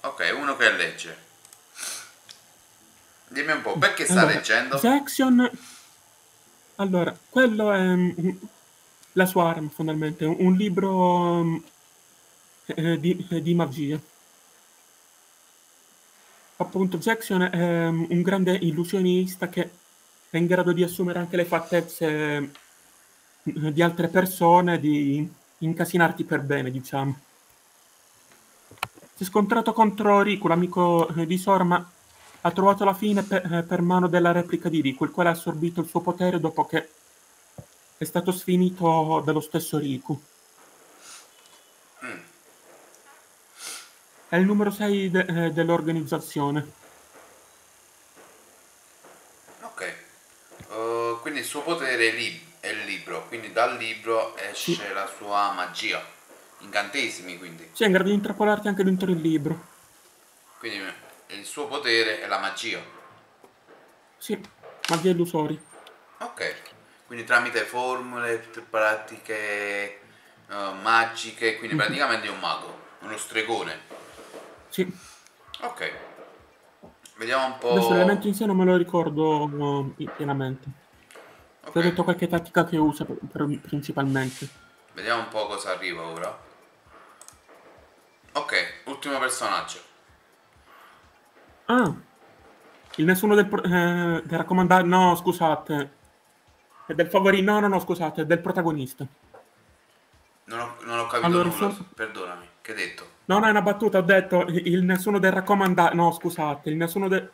Ok, uno che legge. Dimmi un po', perché sta allora, leggendo? Section... Allora, quello è mm, la sua arma fondamentalmente, un libro mm, eh, di, eh, di, magia. Appunto, Jackson è mm, un grande illusionista che è in grado di assumere anche le fattezze di altre persone, di incasinarti per bene, diciamo. Si è scontrato contro Riku, l'amico eh, di Sorma, ha trovato la fine per, eh, per, mano della replica di Riku, il quale ha assorbito il suo potere dopo che è stato sfinito dallo stesso Riku. Mm. È il numero 6 de- eh, dell'organizzazione. Ok. Uh, quindi il suo potere è il libro, quindi dal libro esce sì. la sua magia, incantesimi quindi. Sì, è in grado di intrappolarti anche dentro il libro. Quindi il suo potere è la magia. Sì, magia illusoria. Ok, quindi tramite formule, pratiche uh, magiche, quindi Mhm. praticamente è un mago, uno stregone. Sì. Ok. Vediamo un Adesso l'elemento po'. in sé non me lo ricordo eh, pienamente. Ti ho detto qualche tattica che usa principalmente. Vediamo un po' cosa arriva ora. Ok, ultimo personaggio. Ah, il nessuno del, eh, del raccomandato. No, scusate. È del favorito. No, no, no, scusate, è del protagonista. Non ho, non ho capito Allora, nulla, sono- perdonami. Che hai detto? No, no, è una battuta. Ho detto il nessuno del raccomandato. No, scusate, il nessuno del,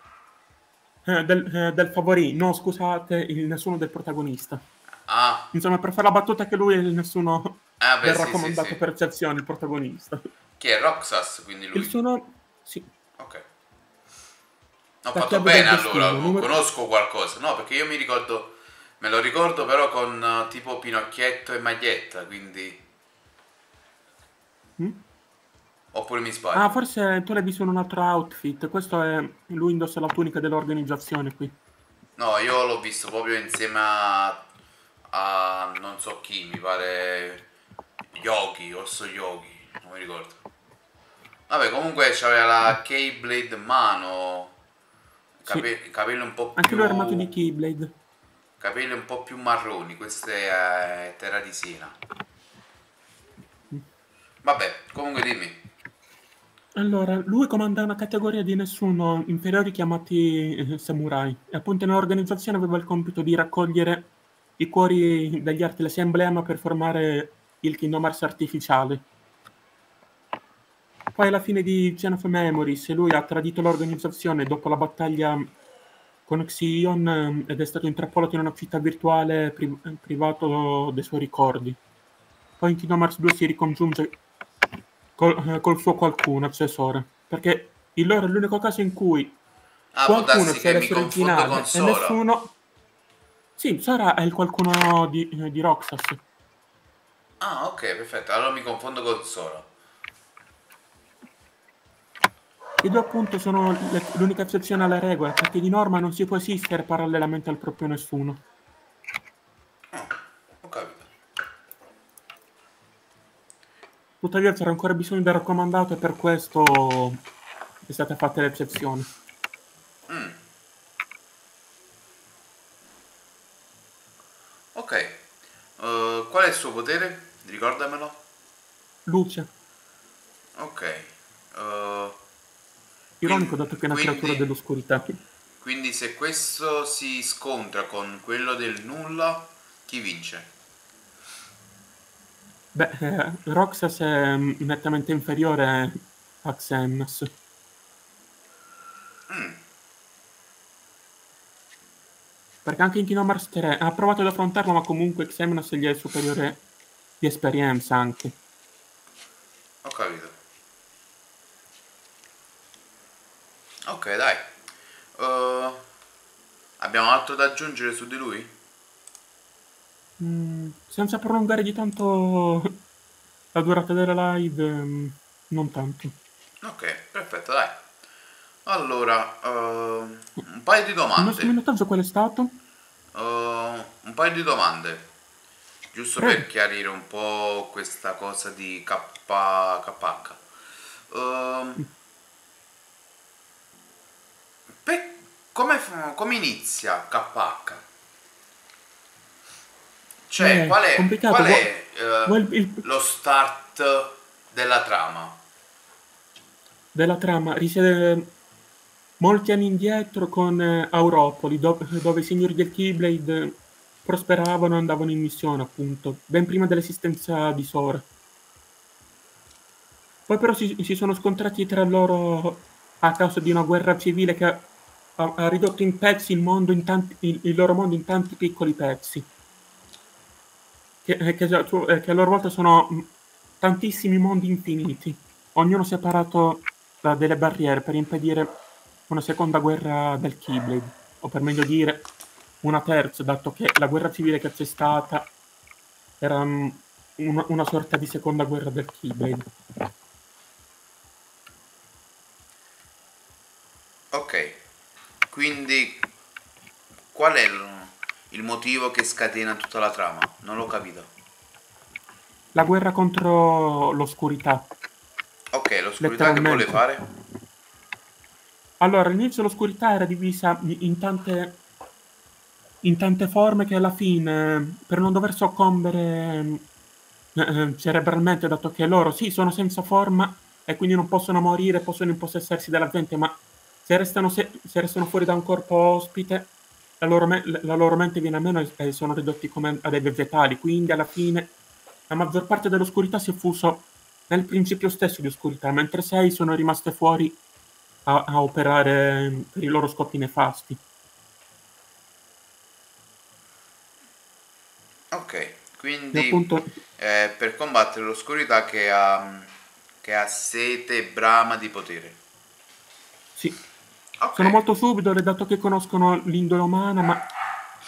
eh, del, eh, del favorito. No, scusate, il nessuno del protagonista. Ah, Insomma, per fare la battuta che lui è il nessuno ah beh, del sì, sì, raccomandato sì. percezione, il protagonista. Chi è Roxas, quindi lui? Il suo nome. Sì. Ok. Ho La fatto bene allora, destino, conosco qualcosa. No, perché io mi ricordo, me lo ricordo però con eh, tipo Pinocchietto e Maglietta, quindi... Mm? Oppure mi sbaglio. Ah, forse tu l'hai visto in un altro outfit. Questo è. Lui indossa la tunica dell'organizzazione qui. No, io l'ho visto proprio insieme a, a non so chi, mi pare Yogi, Orso Yogi, non mi ricordo. Vabbè, comunque c'aveva la Keyblade in mano, cape- capelli un po' più... Anche lui è armato di Keyblade. Capelli un po' più marroni, questa è terra di Siena. Vabbè, comunque dimmi. Allora, lui comanda una categoria di nessuno inferiori chiamati eh, samurai. E appunto nell'organizzazione aveva il compito di raccogliere i cuori degli arti emblema per formare il Kingdom Hearts artificiale. Poi alla fine di Chain of Memories lui ha tradito l'organizzazione dopo la battaglia con Xion ehm, ed è stato intrappolato in una città virtuale pri- privato dei suoi ricordi. Poi in Kingdom Hearts 2 si ricongiunge col, eh, col suo qualcuno, accessore. Perché il loro è l'unico caso in cui Ah, qualcuno mi l'essere confondo originale e nessuno... Sì, Sora è il qualcuno di, eh, di Roxas. Ah, ok, perfetto. Allora mi confondo con Sora. I due appunto sono l'unica eccezione alla regola, perché di norma non si può esistere parallelamente al proprio nessuno. Ah, ho capito. Tuttavia c'era ancora bisogno del raccomandato e per questo è stata fatta l'eccezione. Mm. Ok. Eh, qual è il suo potere? Ricordamelo. Luce, Ok. Eh, ironico dato che è una quindi- creatura dell'oscurità. quindi se questo si scontra con quello del nulla, chi vince? Beh, eh, Roxas è mm, nettamente inferiore a Xemnas. Perché anche in Kingdom Hearts 3 ha provato ad affrontarlo, ma comunque Xemnas gli è superiore di esperienza anche. Ho capito. Ok, dai. Eh, abbiamo altro da aggiungere su di lui? Mm, senza prolungare di tanto la durata della live, mm, non tanto. Ok, perfetto, dai. Allora, ehm, un paio di Il nostro domande. minutaggio qual è stato? Eh, un paio di domande. Giusto Prego. per chiarire un po' questa cosa di K, KH. Ehm, pe- come, come inizia KH? Cioè, Eh, qual è, qual è eh, vuoi il- lo start della trama? Della trama risiede molti anni indietro con eh, Auropoli, do- dove i signori del Keyblade prosperavano e andavano in missione, appunto, ben prima dell'esistenza di Sora. Poi però si, si sono scontrati tra loro a causa di una guerra civile che ha, ha- ridotto in pezzi il, mondo in tanti- il- il loro mondo in tanti piccoli pezzi. Che, eh, che, eh, che a loro volta sono mm, tantissimi mondi infiniti, ognuno separato da delle barriere per impedire una seconda guerra del Keyblade, o per meglio dire una terza, dato che la guerra civile che c'è stata era mm, una, una sorta di seconda guerra del Keyblade. Ok, quindi qual è il, motivo che scatena tutta la trama. Non l'ho capito. La guerra contro l'oscurità. Ok, l'oscurità che vuole fare? Allora, all'inizio l'oscurità era divisa in tante, in tante forme che alla fine, per non dover soccombere eh, eh, cerebralmente, dato che loro sì, sono senza forma e quindi non possono morire, possono impossessarsi della gente, ma se restano, se, se restano fuori da un corpo ospite, la loro, me, la loro mente viene a meno e, sono ridotti come a dei vegetali. Quindi alla fine la maggior parte dell'oscurità si è fuso nel principio stesso di oscurità, mentre sei sono rimaste fuori a, a operare per i loro scopi nefasti. Ok, quindi appunto, eh, per combattere l'oscurità che ha, che ha sete e brama di potere. Sì. Okay. Sono molto subdole dato che conoscono l'indole umana, ma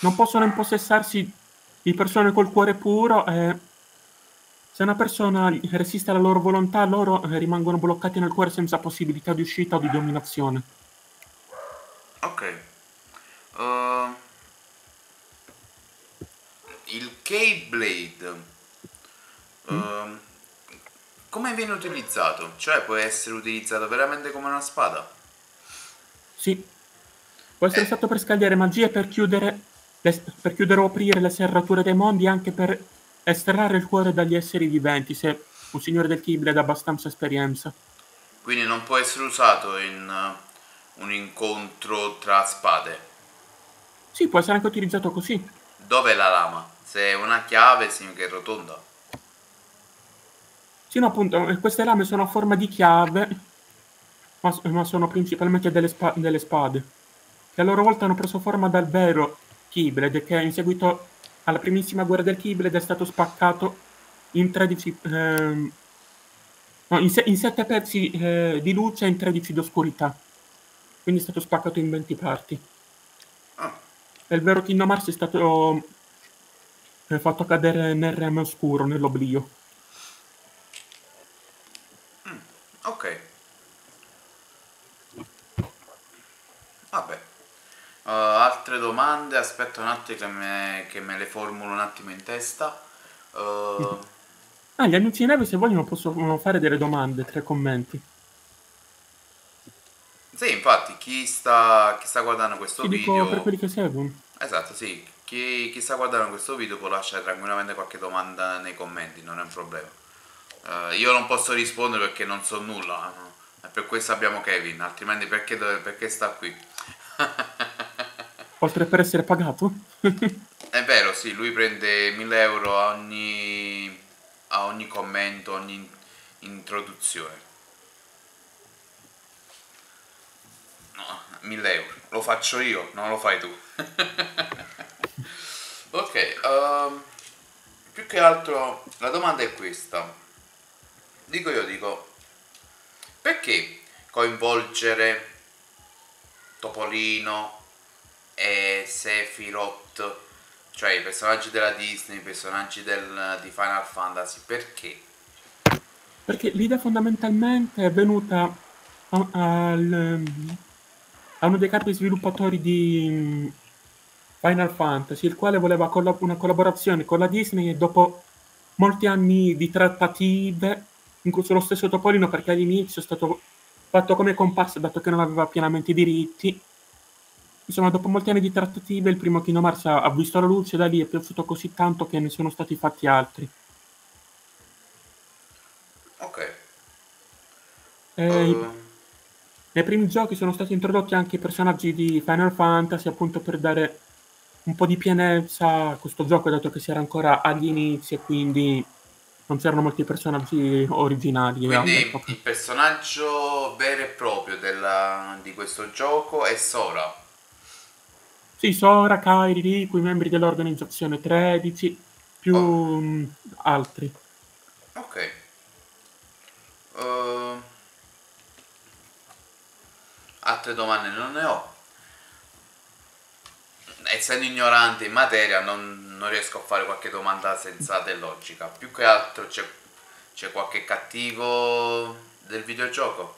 non possono impossessarsi di persone col cuore puro. E se una persona resiste alla loro volontà, loro eh, rimangono bloccati nel cuore senza possibilità di uscita o di dominazione. Ok. Uh, il K-Blade. Uh, mm. Come viene utilizzato? Cioè può essere utilizzato veramente come una spada? Sì. Può essere usato per scagliare magie, per chiudere, le, per chiudere o aprire le serrature dei mondi, anche per estrarre il cuore dagli esseri viventi, se un signore del Keyblade ha abbastanza esperienza. Quindi non può essere usato in uh, un incontro tra spade? Sì, può essere anche utilizzato così. Dov'è la lama? Se è una chiave significa che è rotonda. Sì, no, appunto, queste lame sono a forma di chiave ma, ma sono principalmente delle, spa- delle, spade, che a loro volta hanno preso forma dal vero Keyblade, che in seguito alla primissima guerra del Keyblade è stato spaccato in 13... Ehm, no, in, se- in 7 pezzi eh, di luce e in 13 di oscurità. Quindi è stato spaccato in 20 parti. Ah. E il vero Kingdom Hearts è stato eh, fatto cadere nel rame oscuro, nell'oblio. Mm, ok. Vabbè. Uh, altre domande? Aspetta un attimo che me, che me le formulo un attimo in testa. Uh... Ah, gli annunci di neve se vogliono possono fare delle domande, tre commenti. Sì, infatti, chi sta, chi sta guardando questo Ti video... Dico per quelli che seguono. Esatto, sì. Chi, chi, sta guardando questo video può lasciare tranquillamente qualche domanda nei commenti, non è un problema. Uh, io non posso rispondere perché non so nulla. E per questo abbiamo Kevin, altrimenti perché, perché sta qui? Oltre per essere pagato? È vero, sì, lui prende 1000 euro a ogni, a ogni commento, ogni introduzione. No, 1000 euro. Lo faccio io, non lo fai tu. ok, um, più che altro la domanda è questa. Dico io, dico, perché coinvolgere Topolino e Sephiroth, cioè i personaggi della Disney, i personaggi del, di Final Fantasy, perché? Perché l'idea fondamentalmente è venuta a, al, a uno dei capi sviluppatori di Final Fantasy, il quale voleva collab- una collaborazione con la Disney e dopo molti anni di trattative incluso lo stesso Topolino perché all'inizio è stato fatto come comparsa dato che non aveva pienamente i diritti. Insomma, dopo molti anni di trattative, il primo Kingdom Hearts ha visto la luce da lì è piaciuto così tanto che ne sono stati fatti altri. Ok. E uh... Nei primi giochi sono stati introdotti anche i personaggi di Final Fantasy, appunto per dare un po' di pienezza a questo gioco, dato che si era ancora agli inizi e quindi non c'erano molti personaggi originali. Quindi il personaggio vero e proprio della, di questo gioco è Sora. Sì, Sora, Kairi, Riku, i membri dell'organizzazione 13, più oh. um, altri. Ok. Uh, altre domande non ne ho essendo ignorante in materia non, non, riesco a fare qualche domanda sensata e logica. Più che altro c'è, c'è qualche cattivo del videogioco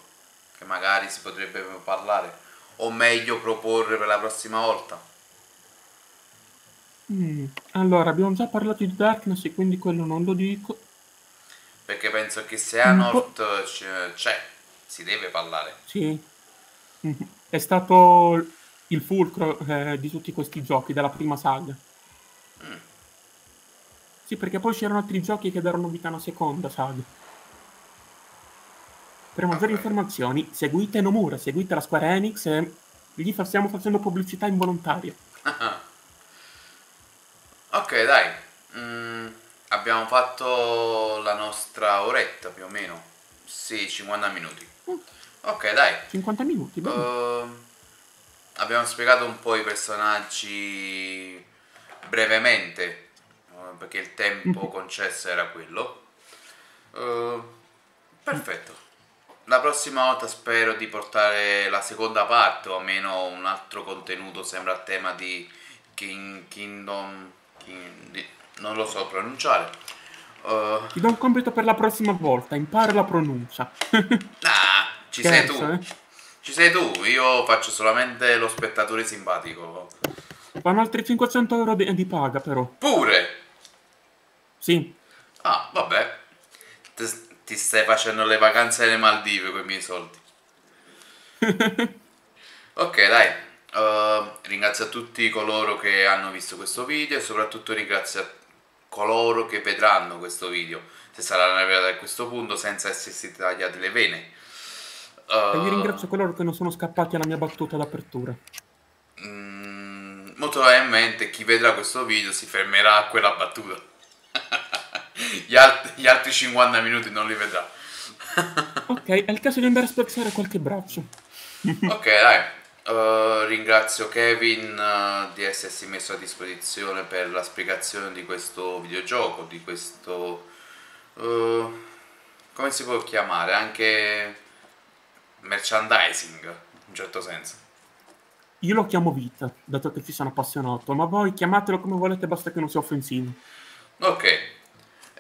che magari si potrebbe parlare o meglio proporre per la prossima volta. Mm, Allora, abbiamo già parlato di Darkness e quindi quello non lo dico. Perché penso che se a Un po'... North c- c'è, si deve parlare. Sì. Mhm. È stato il fulcro eh, di tutti questi giochi, della prima saga. Sì, perché poi c'erano altri giochi che darono vita a una seconda saga. Per maggiori Ok. informazioni, seguite Nomura, seguite la Square Enix e gli fa- stiamo facendo pubblicità involontaria. Ok, dai. Mm, abbiamo fatto la nostra oretta più o meno. Sì, 50 minuti. Mm, Ok, dai. 50 minuti, bene. Ehm, abbiamo spiegato un po' i personaggi brevemente, eh, perché il tempo concesso era quello. Eh, perfetto. La prossima volta spero di portare la seconda parte o almeno un altro contenuto sempre a tema di King, Kingdom... Non lo so pronunciare. Eh, Ti do un compito per la prossima volta, impara la pronuncia. ah, ci sei Scherzo, tu. eh? Ci sei tu, io faccio solamente lo spettatore simpatico. Fanno altri 500 euro di, di paga, però. Pure! Sì, Ah, vabbè. Ti, ti stai facendo le vacanze alle Maldive con i miei soldi. Ok, dai. Eh, ringrazio a tutti coloro che hanno visto questo video e soprattutto ringrazio coloro che vedranno questo video, se saranno arrivati a questo punto senza essersi tagliati le vene. e vi Eh, ringrazio coloro che non sono scappati alla mia battuta d'apertura. mm, molto probabilmente chi vedrà questo video si fermerà a quella battuta. Gli, alt- gli altri 50 minuti non li vedrà. Ok, è il caso di andare a spezzare qualche braccio. Ok, dai. Eh, ringrazio Kevin eh, di essersi messo a disposizione per la spiegazione di questo videogioco, di questo... eh, come si può chiamare? Anche merchandising, in un certo senso. Io lo chiamo vita, dato che ci sono appassionato, ma voi chiamatelo come volete, basta che non sia offensivo. Ok,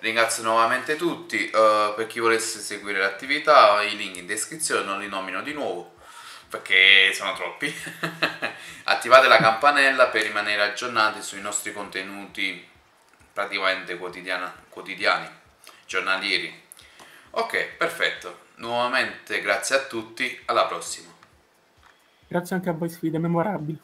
ringrazio nuovamente tutti. per chi volesse seguire l'attività, i link in descrizione non li nomino di nuovo perché sono troppi. Attivate la campanella per rimanere aggiornati sui nostri contenuti praticamente quotidiani, giornalieri. Ok, perfetto. Nuovamente grazie a tutti, alla prossima. Grazie anche a voi, sfide memorabili.